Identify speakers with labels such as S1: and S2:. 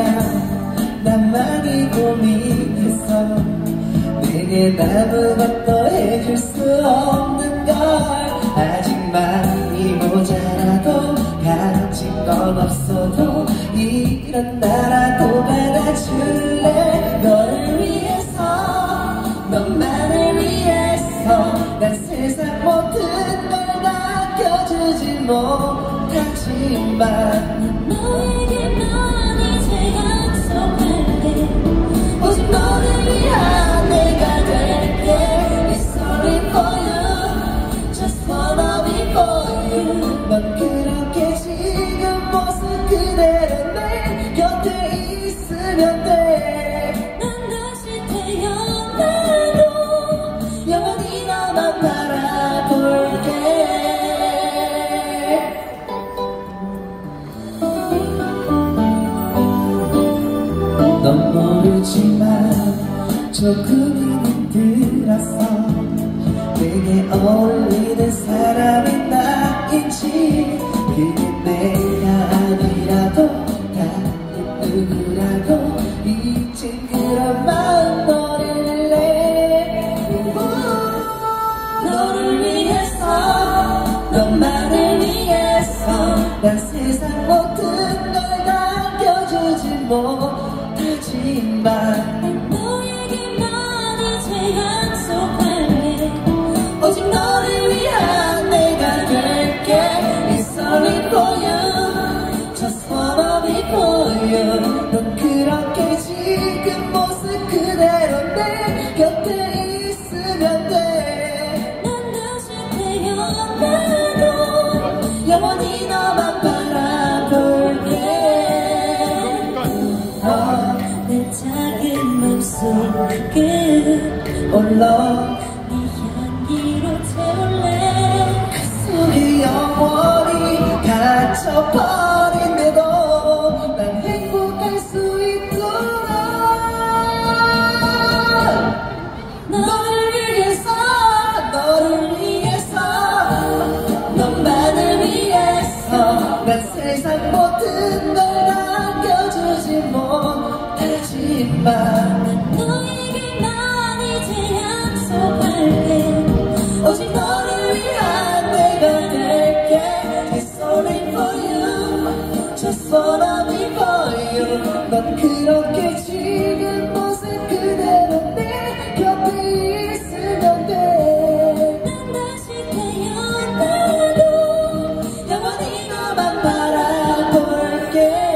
S1: 내가 난 많이 고민했어 내게 답을 어떠 해줄 수 없는 걸. 아직 많이 모자라도 가진 건 없어도 이런 나라도 받아줄래? 널 위해서 너만을 위해서 난 세상 모든 걸 다 껴주지 못하지만 너의 그대로 내 곁에 있으면 돼.
S2: 난 다시 태어나도
S1: 영원히 너만 바라볼게. 넌 모르지만 조금 힘들었어 내게 어울리는 사람 모든 걸 남겨주지 못하지만 너에게만 이제 약속할게 오직 너를 위한 내가 될게. It's only for you Just wanna be for you. 넌 그렇게 지금 올라 네 향기로 채울래 가슴이 영원히 갇혀버린데도 난 행복할 수 있구나 너를 위해서 너를 위해서 너만을 위해서 난 세상 모든 걸 남겨주지 못하지만
S2: 사람이
S1: 봐요. 난 그렇게 지금 모습 그대로 내 곁에 있으면
S2: 돼난 다시 태어나도
S1: 영원히 너만 바라볼게.